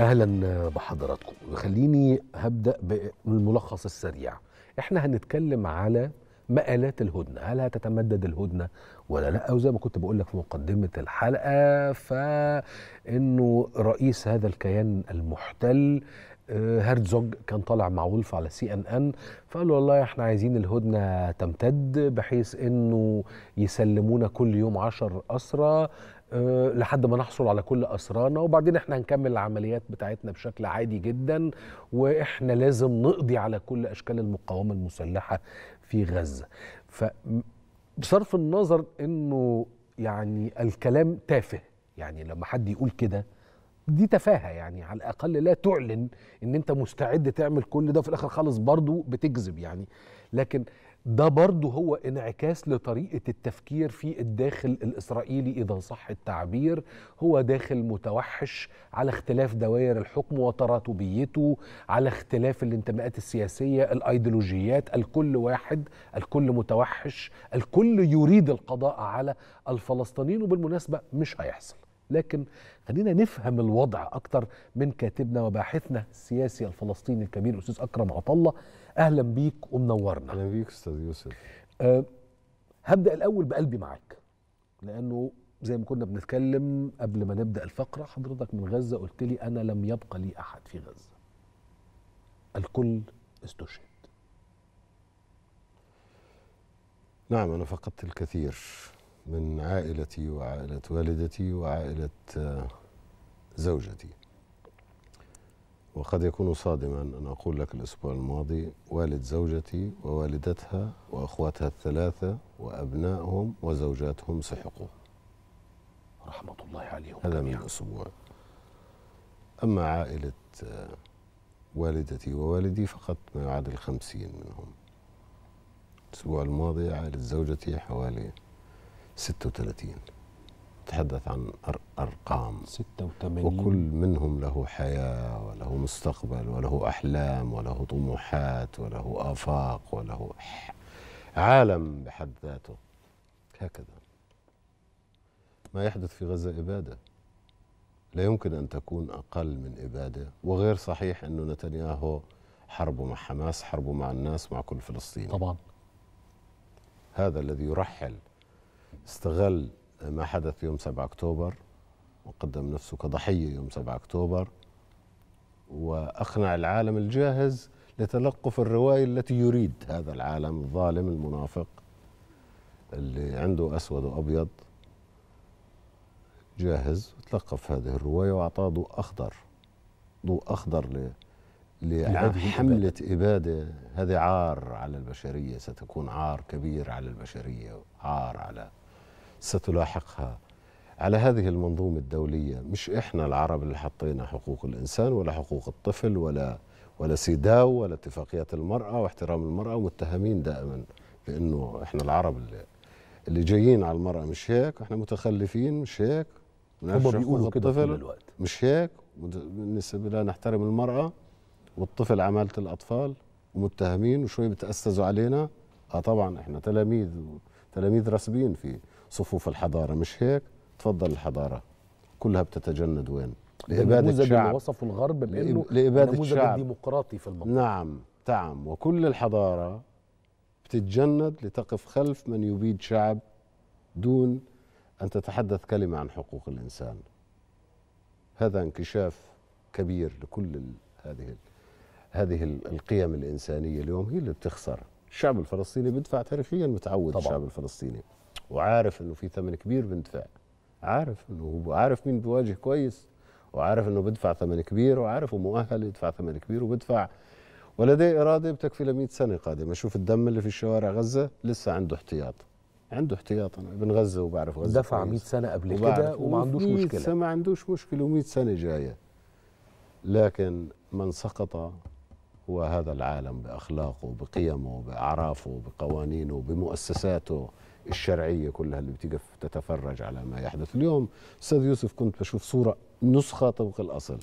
أهلا بحضراتكم. خليني هبدأ بالملخص السريع. إحنا هنتكلم على مآلات الهدنة. هل هتتمدد الهدنة ولا لأ؟ وزي ما كنت بقول لك في مقدمة الحلقة فإنه رئيس هذا الكيان المحتل آه، هرتزوج كان طالع مع وولف على سي إن إن فقال له والله إحنا عايزين الهدنة تمتد بحيث إنه يسلمونا كل يوم عشر اسرى لحد ما نحصل على كل اسرانا وبعدين إحنا هنكمل العمليات بتاعتنا بشكل عادي جدا وإحنا لازم نقضي على كل أشكال المقاومة المسلحة في غزة. فبصرف النظر إنه يعني الكلام تافه يعني لما حد يقول كده دي تفاهة يعني على الأقل لا تعلن إن أنت مستعد تعمل كل ده وفي الآخر خالص برضه بتكذب يعني. لكن ده برضه هو انعكاس لطريقة التفكير في الداخل الإسرائيلي إذا صح التعبير. هو داخل متوحش على اختلاف دوائر الحكم وتراتبيته على اختلاف الانتماءات السياسية الأيديولوجيات. الكل واحد الكل متوحش الكل يريد القضاء على الفلسطينيين وبالمناسبة مش هيحصل. لكن خلينا نفهم الوضع أكتر من كاتبنا وباحثنا السياسي الفلسطيني الكبير الاستاذ أكرم عطله أهلا بيك ومنورنا. أهلا بيك أستاذ يوسف. أه هبدأ الأول بقلبي معاك لأنه زي ما كنا بنتكلم قبل ما نبدأ الفقرة حضرتك من غزة قلت لي أنا لم يبقى لي أحد في غزة. الكل استشهد. نعم أنا فقدت الكثير من عائلتي وعائلة والدتي وعائلة زوجتي. وقد يكون صادما أن أقول لك الأسبوع الماضي والد زوجتي ووالدتها وأخواتها الثلاثة وأبنائهم وزوجاتهم سحقوا رحمة الله عليهم. هذا من أسبوع أما عائلة والدتي ووالدي فقط ما يعادل خمسين منهم. الأسبوع الماضي عائلة زوجتي حوالي ستة وثلاثين. نتحدث عن أرقام. 86 وكل منهم له حياة وله مستقبل وله أحلام وله طموحات وله آفاق وله عالم بحد ذاته. هكذا. ما يحدث في غزة إبادة. لا يمكن أن تكون أقل من إبادة. وغير صحيح أنه نتنياهو حربه مع حماس حربه مع الناس مع كل فلسطيني طبعا. هذا الذي يرحل استغل ما حدث يوم 7 أكتوبر وقدم نفسه كضحية يوم 7 أكتوبر وأقنع العالم الجاهز لتلقف الرواية التي يريد هذا العالم الظالم المنافق اللي عنده أسود وأبيض. جاهز تلقف هذه الرواية وأعطاه ضوء أخضر ضوء أخضر ل لحملة إبادة. هذه عار على البشرية ستكون عار كبير على البشرية عار على ستلاحقها. على هذه المنظومة الدولية مش إحنا العرب اللي حطينا حقوق الإنسان ولا حقوق الطفل ولا ولا سيداو ولا اتفاقيات المرأة واحترام المرأة ومتهمين دائما بأنه إحنا العرب اللي, اللي جايين على المرأة مش هيك؟ إحنا متخلفين مش هيك؟ هم بيقولوا كده طول الوقت. مش هيك؟ بالنسبة لا نحترم المرأة والطفل عمالة الأطفال ومتهمين وشوي بتأسسوا علينا. آه طبعا إحنا تلاميذ تلاميذ رسبين في صفوف الحضارة مش هيك؟ تفضل الحضارة. كلها بتتجند وين؟ لإبادة الشعب وصفه الغرب لإبادة نموذج الشعب ديمقراطي في المنطقة. نعم تعم. وكل الحضارة بتتجند لتقف خلف من يبيد شعب دون أن تتحدث كلمة عن حقوق الإنسان. هذا انكشاف كبير لكل هذه هذه القيم الإنسانية اليوم هي اللي بتخسر. الشعب الفلسطيني بيدفع تاريخيا متعود طبعا. الشعب الفلسطيني وعارف إنه في ثمن كبير بندفع عارف إنه هو عارف مين بيواجه كويس وعارف إنه بدفع ثمن كبير وعارف ومؤهل يدفع ثمن كبير وبدفع ولديه إرادة بتكفي ل 100 سنة قادمة. شوف الدم اللي في الشوارع غزة لسه عنده احتياط عنده احتياط. أنا ابن غزة وبعرف غزة دفع 100 سنة قبل كده وما عندوش مشكلة. ما عندوش مشكلة و100 سنة جاية. لكن من سقط هو هذا العالم بأخلاقه بقيمه باعرافه بقوانينه بمؤسساته الشرعية كلها اللي بتقف تتفرج على ما يحدث. اليوم أستاذ يوسف كنت بشوف صورة نسخة طبق الأصل.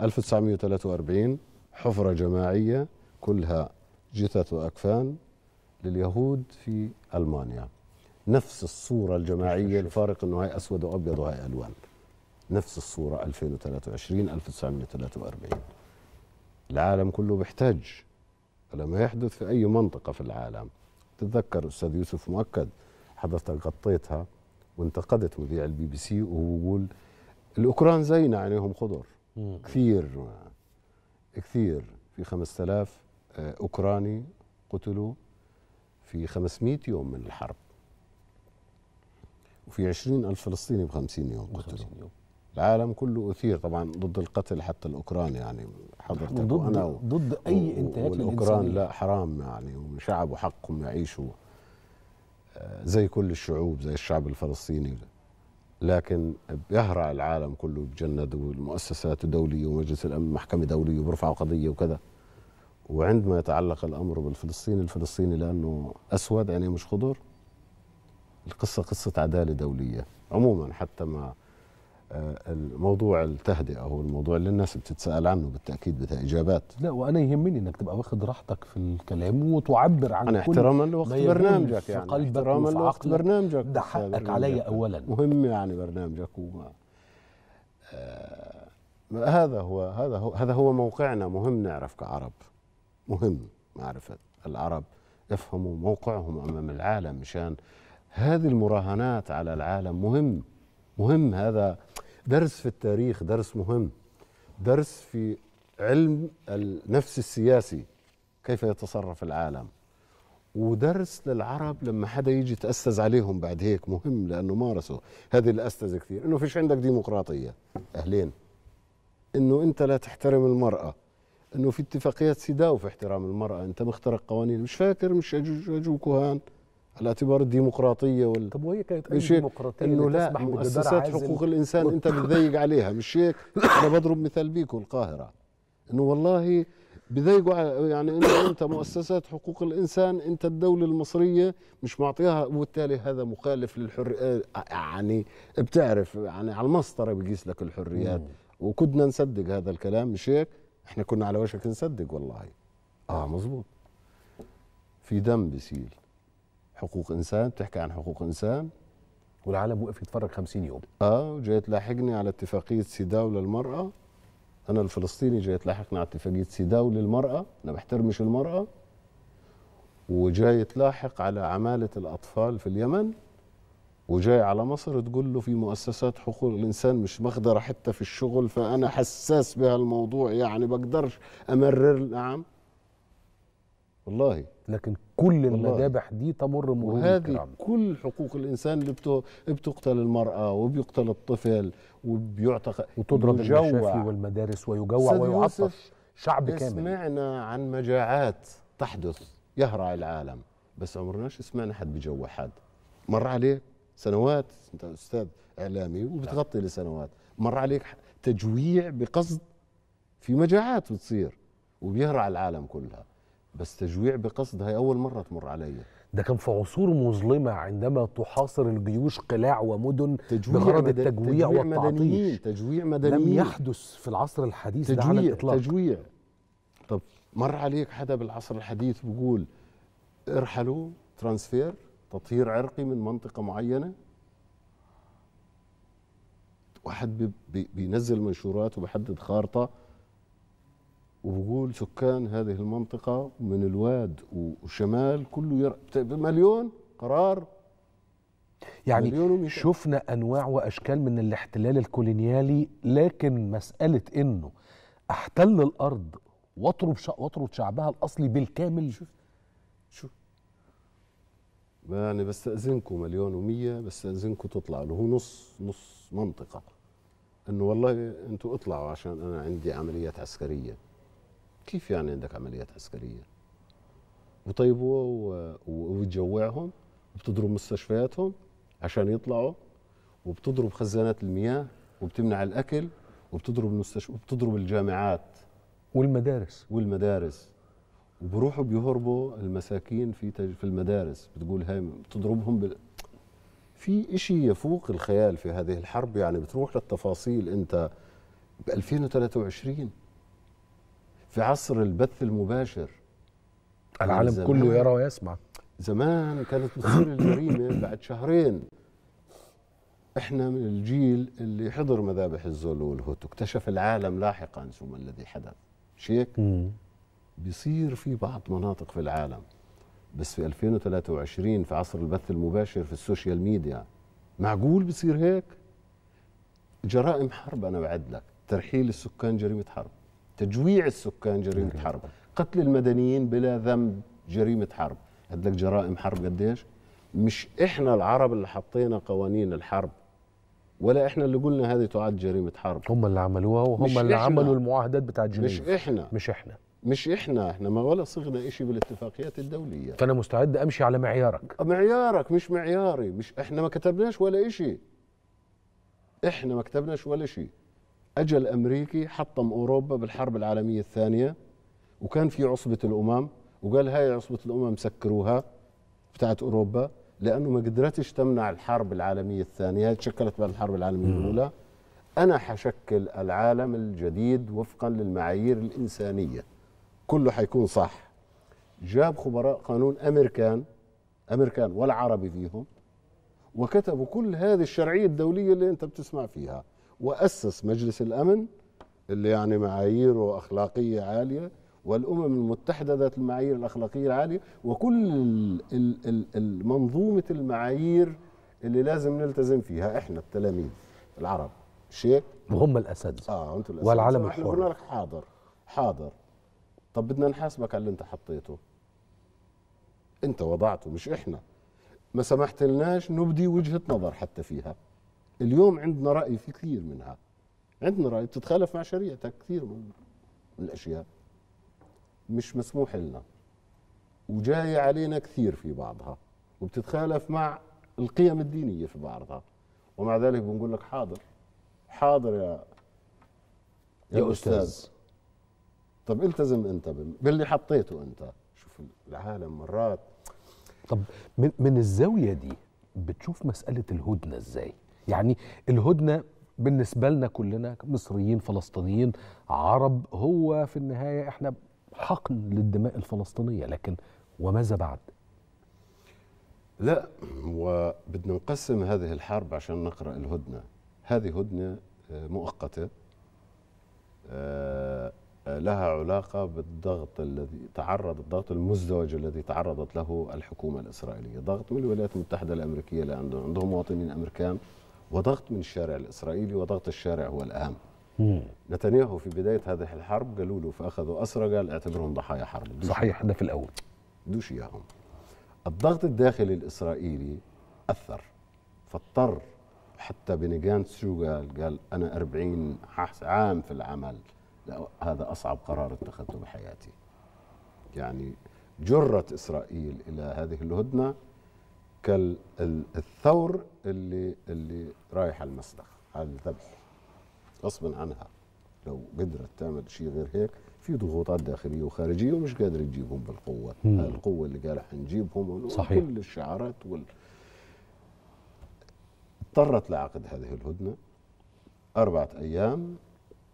1943 حفرة جماعية كلها جثث وأكفان لليهود في ألمانيا. نفس الصورة الجماعية الفارق إنه هاي أسود وأبيض وهاي ألوان. نفس الصورة 2023 1943 العالم كله بيحتاج لما يحدث في أي منطقة في العالم؟ تتذكر أستاذ يوسف مؤكد حضرتك غطيتها وانتقدت مذيع البي بي سي وهو بيقول الأوكران زينا عينيهم خضر. كثير كثير. في 5000 آه، أوكراني قتلوا في 500 يوم من الحرب. وفي 20 ألف فلسطيني ب 50 يوم قتلوا. 50 يوم. العالم كله أثير طبعا ضد القتل حتى الأوكران يعني حضرتك ضد وأنا و- ضد أي انتهاك للانسانيه لا حرام يعني وشعب وحقهم يعيشوا آه، زي كل الشعوب زي الشعب الفلسطيني. لكن بيهرع العالم كله بجند والمؤسسات الدولية ومجلس الأمن محكمة دولية وبرفعوا قضية وكذا. وعندما يتعلق الأمر بالفلسطيني الفلسطيني لأنه أسود يعني مش خضر. القصة قصة عدالة دولية. عموما حتى آه، الموضوع التهدئة هو الموضوع اللي الناس بتتساءل عنه بالتأكيد بدها إجابات. لا وأنا يهمني إنك تبقى واخد راحتك في الكلام وتعبر عن أنا كل احتراما لوقت برنامجك يعني قلبك احتراما لوقت. برنامجك ده حقك. عليا اولا. مهم يعني برنامجك وما آه هذا هو هذا هو هذا هو موقعنا. مهم نعرف كعرب. مهم معرفة العرب. يفهموا موقعهم أمام العالم مشان هذه المراهنات على العالم. مهم مهم هذا درس في التاريخ درس مهم. درس في علم النفس السياسي كيف يتصرف العالم. ودرس للعرب لما حدا يجي يتأسس عليهم بعد هيك مهم لأنه مارسوا. هذه الأستاذة كثير. إنه فيش عندك ديمقراطية. أهلين. إنه أنت لا تحترم المرأة. إنه في اتفاقيات سيداو في احترام المرأة. أنت مخترق قوانين. مش فاكر. مش أجوج أجو على اعتبار الديمقراطية وال طب وهي كانت مش ديمقراطية إنه لا مؤسسات حقوق الإنسان أنت بتضيق عليها مش هيك؟ أنا بضرب مثال بيكو القاهرة. إنه والله بضيقوا ع- يعني إنه أنت مؤسسات حقوق الإنسان أنت الدولة المصرية مش معطيها وبالتالي هذا مخالف للحر يعني بتعرف يعني على المسطرة بقيس لك الحريات. وكنا نصدق هذا الكلام مش هيك؟ إحنا كنا على وشك نصدق والله. آه مزبوط في دم بيسيل حقوق إنسان بتحكي عن حقوق إنسان. والعالم وقف يتفرج 50 يوم. آه وجاي تلاحقني على اتفاقية سيداو للمرأة. أنا الفلسطيني جاي تلاحقني على اتفاقية سيداو للمرأة. أنا بحترمش المرأة. وجاي تلاحق على عمالة الأطفال في اليمن. وجاي على مصر تقول له في مؤسسات حقوق الإنسان مش مقدرة حتى في الشغل فأنا حساس بهالموضوع يعني بقدرش أمرر نعم. والله. لكن كل والله. المذابح دي تمر مرور وهذه الكرام. كل حقوق الإنسان اللي بتقتل المرأة وبيقتل الطفل وبيعتقل وتضرب. المشافي والمدارس ويجوع ويعطش. شعب كامل. سمعنا عن مجاعات تحدث يهرع العالم بس عمرناش سمعنا حد بيجوع حد مر عليك سنوات أنت أستاذ إعلامي وبتغطي لسنوات. مر عليك تجويع بقصد في مجاعات بتصير وبيهرع العالم كلها. بس تجويع بقصد هاي أول مرة تمر علي. ده كان في عصور مظلمة عندما تحاصر الجيوش قلاع ومدن تجويع بغرض مد- التجويع مدنيين والتعطيش. تجويع لم مدنيين. يحدث في العصر الحديث ده على تجويع الإطلاق. تجويع. طب مر عليك حدا بالعصر الحديث بيقول ارحلوا ترانسفير تطهير عرقي من منطقة معينة؟ واحد بي- بي- بينزل منشورات وبحدد خارطة. وبقول سكان هذه المنطقة من الواد والشمال كله ير... بت- مليون قرار. يعني مليون. شفنا أنواع وأشكال من الاحتلال الكولونيالي لكن مسألة إنه أحتل الأرض واطرد واطرد شعبها الأصلي بالكامل. شو يعني بستأذنكم مليون ومية بستأذنكم تطلعوا له. هو نص نص منطقة. إنه والله أنتوا اطلعوا عشان أنا عندي عمليات عسكرية. كيف يعني عندك عمليات عسكرية؟ وطيبوا و- و- وبتجوعهم وبتضرب مستشفياتهم عشان يطلعوا وبتضرب خزانات المياه وبتمنع الأكل وبتضرب المستشفى وبتضرب الجامعات. والمدارس. والمدارس. وبروحوا بيهربوا المساكين في تج... في المدارس. بتقول هاي بتضربهم بال... في إشي يفوق الخيال في هذه الحرب يعني بتروح للتفاصيل أنت ب 2023 في عصر البث المباشر. العالم زمان. كله يرى ويسمع. زمان كانت بتصير الجريمة بعد شهرين. إحنا من الجيل اللي حضر مذابح الزولو والهوتو. اكتشف العالم لاحقا شو ما الذي حدث. مش هيك؟ بيصير في بعض مناطق في العالم. بس في 2023 في عصر البث المباشر في السوشيال ميديا. معقول بيصير هيك؟ جرائم حرب أنا بعد لك ترحيل السكان جريمة حرب. تجويع السكان جريمة حرب. قتل المدنيين بلا ذنب جريمة حرب. عندك جرائم حرب قديش؟ مش إحنا العرب اللي حطينا قوانين الحرب ولا إحنا اللي قلنا هذه تعد جريمة حرب. هم اللي عملوها مش وهم اللي إحنا. عملوا المعاهدات بتاعت مش جنيف إحنا. مش إحنا. مش إحنا. إحنا ما ولا صغنا شيء بالاتفاقيات الدولية. فأنا مستعد أمشي على معيارك. معيارك مش معياري. مش إحنا ما كتبناش ولا شيء إحنا ما كتبناش ولا شيء اجى الامريكي حطم أوروبا بالحرب العالمية الثانية وكان في عصبة الأمم وقال هاي عصبة الأمم سكروها بتاعت أوروبا لأنه ما قدرتش تمنع الحرب العالمية الثانية. هي تشكلت بعد الحرب العالمية الأولى. أنا حشكل العالم الجديد وفقا للمعايير الإنسانية. كله حيكون صح. جاب خبراء قانون أمريكان أمريكان والعربي فيهم وكتبوا كل هذه الشرعية الدولية اللي أنت بتسمع فيها. وأسس مجلس الأمن اللي يعني معاييره أخلاقية عالية والأمم المتحدة ذات المعايير الأخلاقية العالية وكل ال- ال- ال- المنظومه المعايير اللي لازم نلتزم فيها إحنا التلاميذ العرب. شيء؟ وهم الاساتذه آه أنتوا الأساتذة. والعالم الحر. قلنا لك حاضر حاضر. طب بدنا نحاسبك على اللي أنت حطيته. أنت وضعته مش إحنا. ما سمحت لناش نبدي وجهة نظر حتى فيها. اليوم عندنا رأي في كثير منها. عندنا رأي بتتخالف مع شريعتك كثير من, الأشياء. مش مسموح لنا. وجاية علينا كثير في بعضها. وبتتخالف مع القيم الدينية في بعضها. ومع ذلك بنقول لك حاضر. حاضر يا يا أستاذ. طب التزم أنت بال- باللي حطيته أنت. شوف العالم مرات. طب من من الزاوية دي بتشوف مسألة الهدنة إزاي؟ يعني الهدنة بالنسبة لنا كلنا مصريين فلسطينيين عرب هو في النهاية إحنا حقن للدماء الفلسطينية. لكن وماذا بعد؟ لا وبدنا نقسم هذه الحرب عشان نقرأ الهدنة. هذه هدنة آه، مؤقتة آه، آه، لها علاقة بالضغط الذي تعرض الضغط المزدوج الذي تعرضت له الحكومة الإسرائيلية. ضغط من الولايات المتحدة الأمريكية لأنه عندهم مواطنين أمريكان. وضغط من الشارع الإسرائيلي وضغط الشارع هو الأهم. نتنياهو في بداية هذه الحرب قالوا له فأخذوا اسرى قال اعتبرهم ضحايا حرب. صحيح ده في الأول. دوش إياهم. الضغط الداخلي الإسرائيلي أثر فاضطر حتى بني جانتس شو قال؟ قال أنا 40 حس- عام في العمل. لا هذا أصعب قرار اتخذته بحياتي. يعني جرت إسرائيل إلى هذه الهدنة. كالثور اللي اللي رايح على المسلخ على الذبح غصبا عنها. لو قدرت تعمل شيء غير هيك في ضغوطات داخلية وخارجية ومش قادر تجيبهم بالقوة. مم. القوة اللي قال حنجيبهم صحيح. كل الشعارات وال اضطرت لعقد هذه الهدنة. أربعة أيام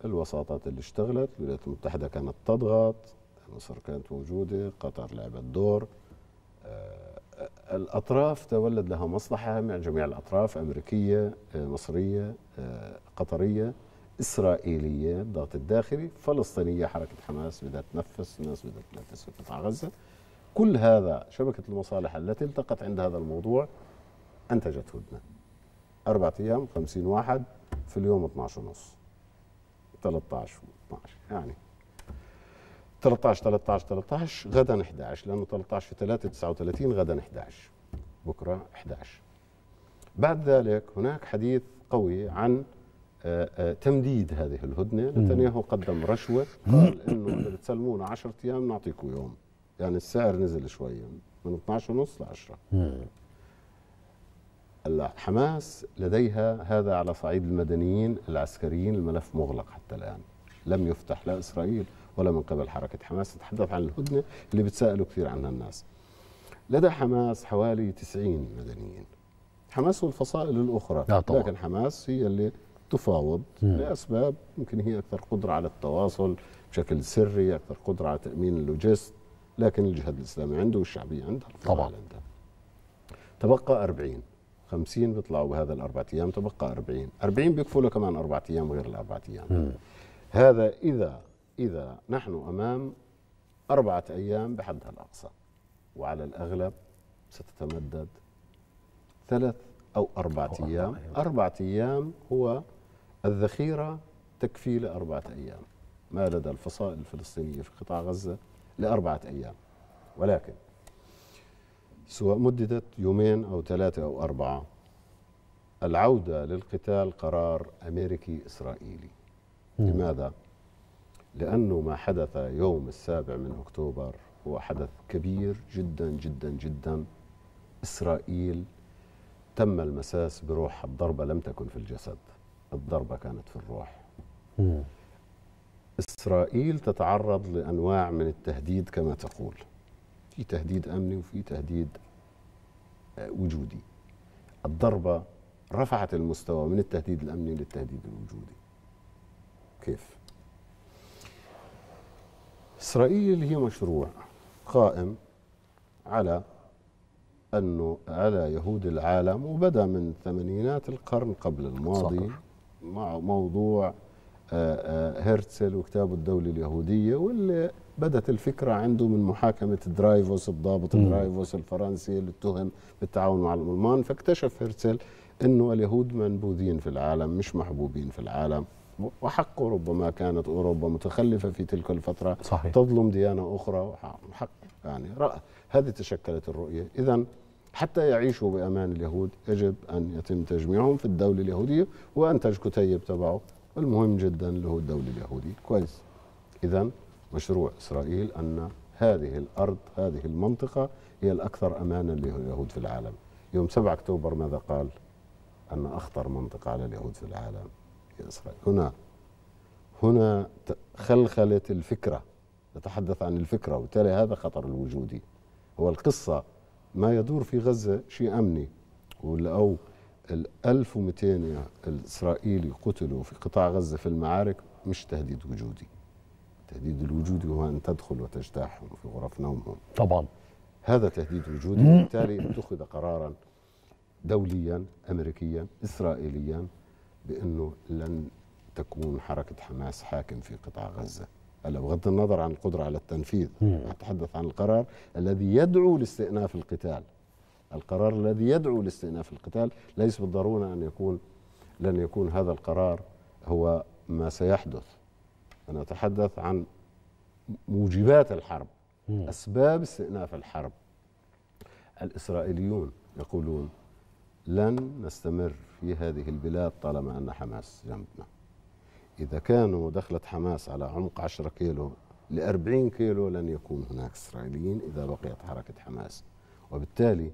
الوساطات اللي اشتغلت الولايات المتحدة كانت تضغط مصر كانت موجودة قطر لعبت دور آه، الأطراف تولد لها مصلحة مع جميع الأطراف أمريكية آه، مصرية آه، قطرية إسرائيلية الضغط الداخلي فلسطينية حركة حماس بدها تنفس الناس بدها تنفس في قطاع غزة. كل هذا شبكة المصالح التي التقت عند هذا الموضوع أنتجت هدنة. أربعة أيام 50 واحد في اليوم 12 ونص. 13 و 12 يعني 13 13 13 غدا 11 لأنه 13 في 3 39 غدا 11 بكرة 11 بعد ذلك هناك حديث قوي عن آه، آه، تمديد هذه الهدنة. نتنياهو قدم رشوة قال إنه إذا بتسلمونا 10 أيام نعطيكم يوم. يعني السعر نزل شوية من 12 ونص ل 10 هلا حماس لديها هذا على صعيد المدنيين العسكريين الملف مغلق حتى الآن. لم يفتح لا إسرائيل. ولا من قبل حركة حماس تتحدث عن الهدنة اللي بتسألوا كثير عنها الناس. لدى حماس حوالي 90 مدنيين. حماس والفصائل الأخرى. لا طبعا. لكن حماس هي اللي تفاوض لأسباب يمكن هي أكثر قدرة على التواصل بشكل سري أكثر قدرة على تأمين اللوجست لكن الجهاد الإسلامي عنده والشعبية عندها طبعا. عندها. تبقى 40 50 بيطلعوا بهذا الأربعة أيام تبقى 40 40 بيكفوا له كمان أربعة أيام غير الأربعة أيام. مم. هذا إذا إذا نحن أمام أربعة أيام بحدها الأقصى وعلى الأغلب ستتمدد ثلاث أو أربعة أو أيام. أربعة أيام هو الذخيرة تكفي لأربعة أيام ما لدى الفصائل الفلسطينية في قطاع غزة لأربعة أيام ولكن سواء مددت يومين أو ثلاثة أو أربعة العودة للقتال قرار أمريكي إسرائيلي. لماذا؟ لأنه ما حدث يوم السابع من أكتوبر هو حدث كبير جدا جدا جدا. إسرائيل تم المساس بروح الضربة لم تكن في الجسد. الضربة كانت في الروح. مم. إسرائيل تتعرض لأنواع من التهديد كما تقول. في تهديد أمني وفي تهديد آه، وجودي. الضربة رفعت المستوى من التهديد الأمني للتهديد الوجودي. كيف؟ إسرائيل هي مشروع قائم على أنه على يهود العالم وبدأ من ثمانينات القرن قبل الماضي. مع موضوع آه، آه، هرتزل وكتابه الدولة اليهودية واللي بدت الفكرة عنده من محاكمة درايفوس الضابط. درايفوس الفرنسي اللي اتهم بالتعاون مع الألمان فاكتشف هرتزل أنه اليهود منبوذين في العالم مش محبوبين في العالم وحقه ربما كانت أوروبا متخلفة في تلك الفترة صحيح. تظلم ديانة أخرى وحق يعني رأى هذه تشكلت الرؤية. إذا حتى يعيشوا بأمان اليهود يجب أن يتم تجميعهم في الدولة اليهودية وأنتج كتيب تبعه. المهم جدا اللي هو الدولة اليهودية. كويس. إذا مشروع إسرائيل أن هذه الأرض هذه المنطقة هي الأكثر أمانا لليهود في العالم. يوم 7 أكتوبر ماذا قال؟ أن أخطر منطقة على اليهود في العالم. إسرائيل هنا. هنا خلخلت الفكرة. نتحدث عن الفكرة وبالتالي هذا خطر الوجودي. هو القصة ما يدور في غزة شيء أمني. ولا أو ال 1200 الإسرائيلي قتلوا في قطاع غزة في المعارك مش تهديد وجودي. التهديد الوجودي هو أن تدخل وتجتاحهم في غرف نومهم طبعا. هذا تهديد وجودي وبالتالي اتخذ قرارا دوليا امريكيا اسرائيليا. بأنه لن تكون حركة حماس حاكم في قطاع غزة هلا بغض النظر عن القدرة على التنفيذ. أتحدث عن القرار الذي يدعو لاستئناف القتال القرار الذي يدعو لاستئناف القتال ليس بالضرورة أن يكون لن يكون هذا القرار هو ما سيحدث أنا أتحدث عن موجبات الحرب مم. أسباب استئناف الحرب الإسرائيليون يقولون لن نستمر في هذه البلاد طالما أن حماس جنبنا. إذا كانوا دخلت حماس على عمق 10 كيلو ل 40 كيلو لن يكون هناك إسرائيليين إذا بقيت حركة حماس. وبالتالي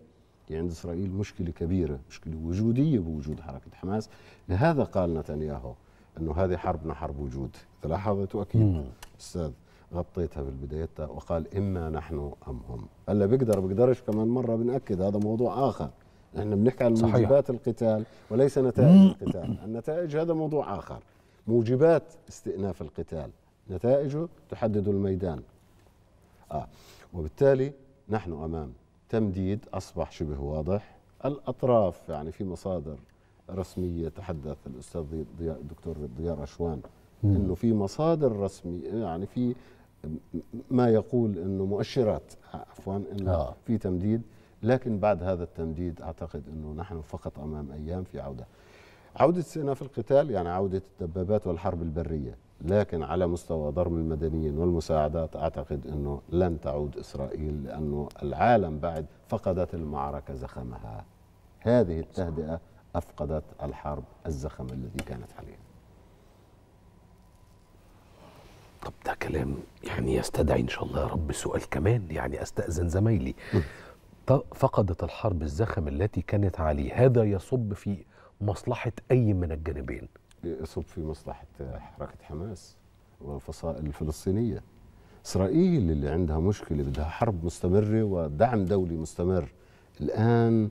في عند إسرائيل مشكلة كبيرة مشكلة وجودية بوجود حركة حماس. لهذا قال نتنياهو أنه هذه حربنا حرب وجود. لاحظت وأكيد مم. أستاذ غطيتها بالبداية وقال إما نحن أم هم. هلا بيقدر بيقدرش كمان مرة بنأكد هذا موضوع آخر. إحنا بنحكي عن. موجبات القتال وليس نتائج القتال النتائج هذا موضوع آخر موجبات استئناف القتال نتائجه تحدد الميدان آه. وبالتالي نحن أمام تمديد أصبح شبه واضح الأطراف يعني في مصادر رسمية تحدث الأستاذ ضياء الدكتور ضياء رشوان. إنه في مصادر رسمية يعني في ما يقول إنه مؤشرات عفوا إنه آه. في تمديد لكن بعد هذا التمديد أعتقد إنه نحن فقط أمام أيام في عودة. عودة استئناف القتال يعني عودة الدبابات والحرب البرية لكن على مستوى ضرب المدنيين والمساعدات أعتقد إنه لن تعود إسرائيل لأنه العالم بعد فقدت المعركة زخمها. هذه التهدئة أفقدت الحرب الزخم الذي كانت عليه. طب ده كلام يعني يستدعي إن شاء الله يا رب سؤال كمان يعني أستأذن زمايلي. فقدت الحرب الزخم التي كانت عليه. هذا يصب في مصلحة أي من الجانبين. يصب في مصلحة حركة حماس والفصائل الفلسطينية. إسرائيل اللي عندها مشكلة بدها حرب مستمرة ودعم دولي مستمر. الآن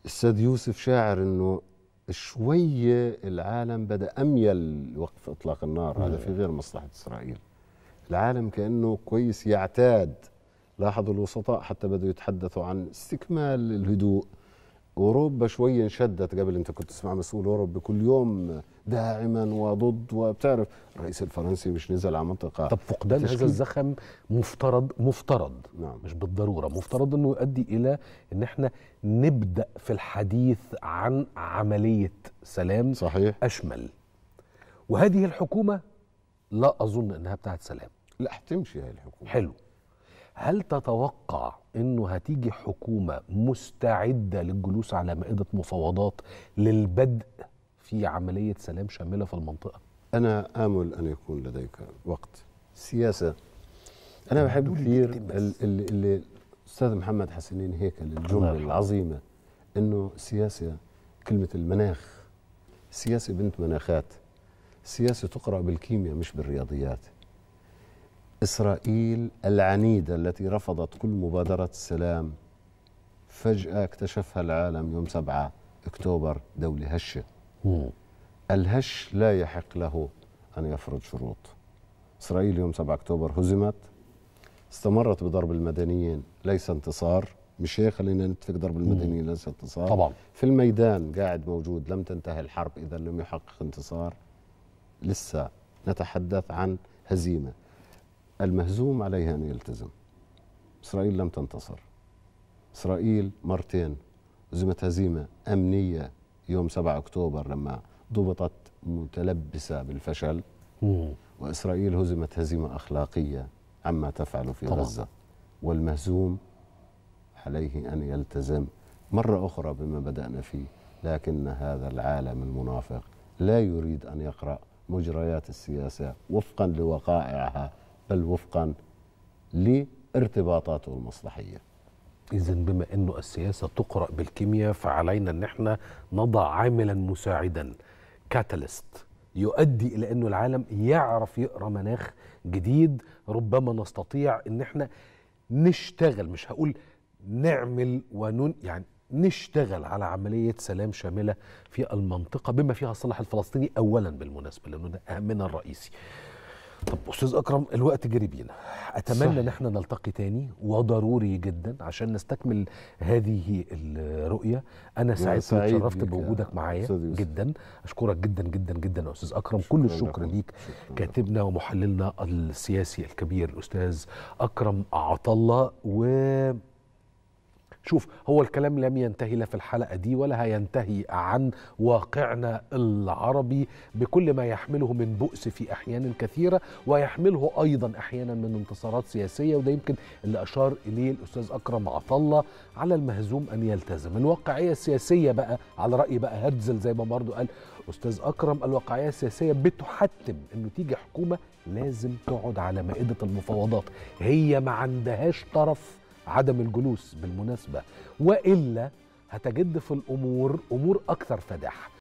الأستاذ يوسف شاعر أنه شوية العالم بدأ أميل لوقف إطلاق النار. هذا في غير مصلحة إسرائيل. العالم كأنه كويس يعتاد لاحظوا الوسطاء حتى بدأوا يتحدثوا عن استكمال الهدوء. أوروبا شوي انشدت قبل أنت كنت تسمع مسؤول أوروبي كل يوم داعما وضد وبتعرف. الرئيس الفرنسي مش نزل على منطقة طب فقدان هذا. الزخم مفترض مفترض نعم. مش بالضرورة مفترض إنه يؤدي إلى إن إحنا نبدأ في الحديث عن عملية سلام صحيح. أشمل. وهذه الحكومة لا أظن إنها بتاعت سلام. لا حتمشي هاي الحكومة. حلو. هل تتوقع إنه هتيجي حكومة مستعدة للجلوس على مائدة مفاوضات للبدء في عملية سلام شاملة في المنطقة؟ أنا آمل أن يكون لديك وقت. سياسة. أنا بحب كثير اللي, الاستاذ محمد حسنين هيك الجمله. العظيمة إنه السياسة كلمة المناخ. السياسة بنت مناخات. السياسة تقرأ بالكيمياء مش بالرياضيات. إسرائيل العنيدة التي رفضت كل مبادرة السلام فجأة اكتشفها العالم يوم 7 أكتوبر دولة هشة. مم. الهش لا يحق له أن يفرض شروط. إسرائيل يوم 7 أكتوبر هزمت استمرت بضرب المدنيين ليس انتصار. مش هيك؟ خلينا نتفق ضرب المدنيين ليس انتصار. طبعا. في الميدان قاعد موجود لم تنتهي الحرب إذا لم يحقق انتصار. لسه نتحدث عن هزيمة. المهزوم عليه أن يلتزم. إسرائيل لم تنتصر. إسرائيل مرتين هزمت هزيمة أمنية يوم 7 أكتوبر لما ضبطت متلبسة بالفشل. وإسرائيل هزمت هزيمة أخلاقية عما تفعل في طبعاً. غزة. والمهزوم عليه أن يلتزم. مرة أخرى بما بدأنا فيه لكن هذا العالم المنافق لا يريد أن يقرأ مجريات السياسة وفقا لوقائعها بل وفقا لارتباطاته المصلحية. اذا بما انه السياسة تقرأ بالكيمياء فعلينا أن إحنا نضع عاملا مساعدا. كاتاليست يؤدي إلى انه العالم يعرف يقرأ مناخ جديد. ربما نستطيع أن إحنا نشتغل مش هقول نعمل ونن يعني نشتغل على عملية سلام شاملة في المنطقة بما فيها الصلاح الفلسطيني اولا بالمناسبة لأنه ده اهمنا الرئيسي طب أستاذ أكرم الوقت جري بينا أتمنى صح. إن إحنا نلتقي تاني وضروري جدا عشان نستكمل هذه الرؤية أنا سعدت سعيد وتشرفت بوجودك معايا. جدا أشكرك جدا جدا جدا يا أستاذ أكرم كل الشكر. ليك كاتبنا ومحللنا السياسي الكبير الأستاذ أكرم عطلة و شوف هو الكلام لم ينتهي لا في الحلقة دي ولا هينتهي عن واقعنا العربي بكل ما يحمله من بؤس في أحيان كثيرة ويحمله أيضا أحيانا من انتصارات سياسية وده يمكن اللي أشار إليه الأستاذ أكرم عطلة على المهزوم أن يلتزم. الواقعية السياسية بقى على رأي بقى هرزل زي ما برضو قال أستاذ أكرم الواقعية السياسية بتحتم أنه تيجي حكومة لازم تقعد على مائدة المفاوضات. هي ما عندهاش طرف عدم الجلوس بالمناسبة وإلا هتجد في الأمور أمور أكثر فداحة.